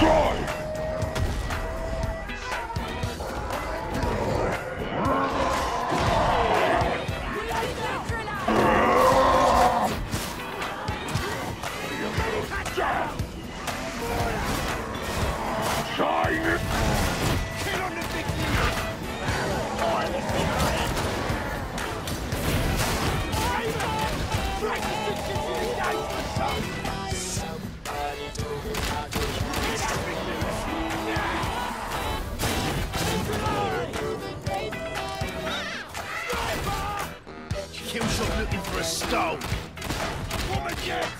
Destroy! Go! Woman, kids!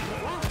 What?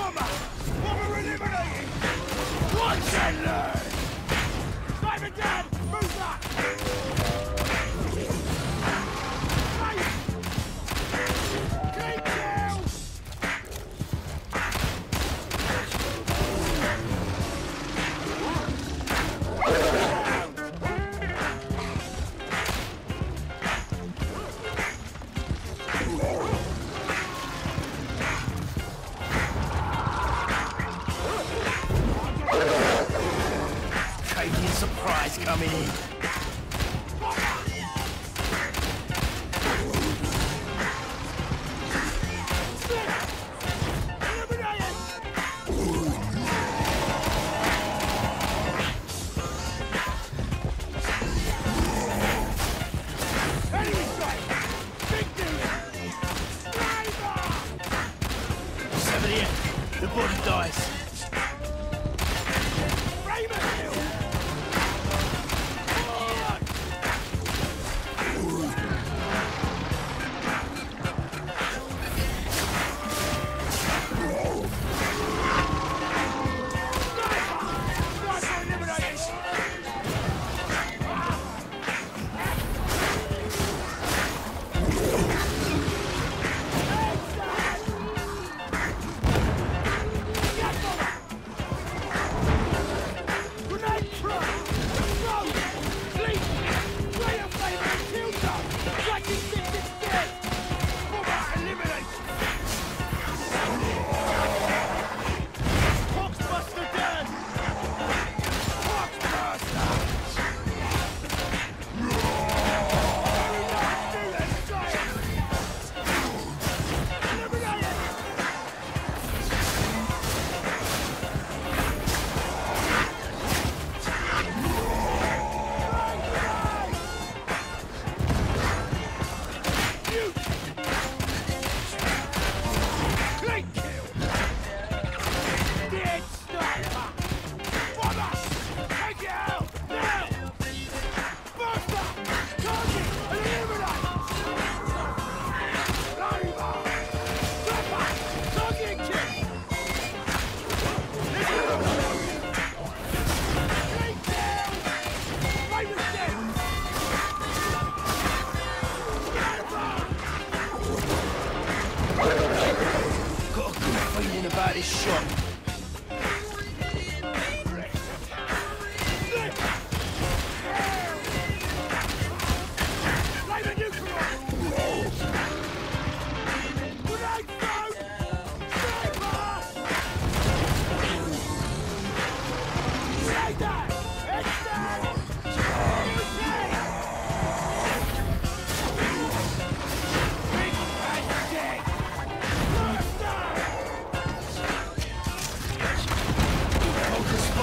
Bomber eliminated! Watch and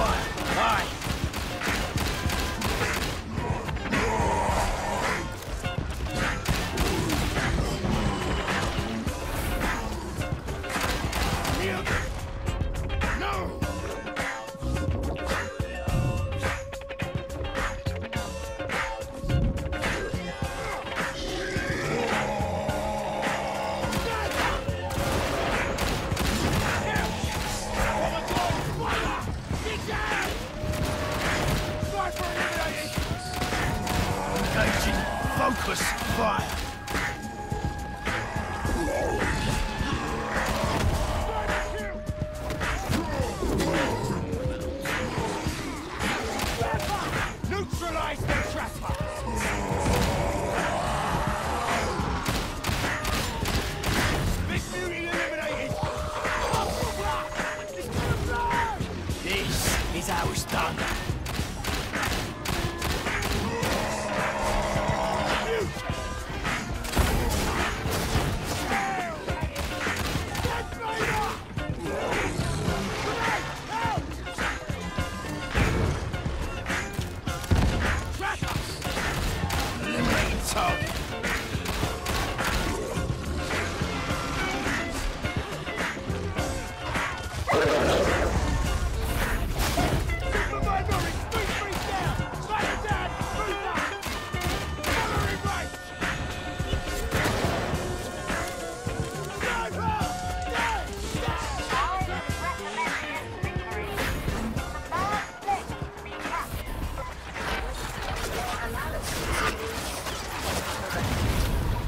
Why? Why?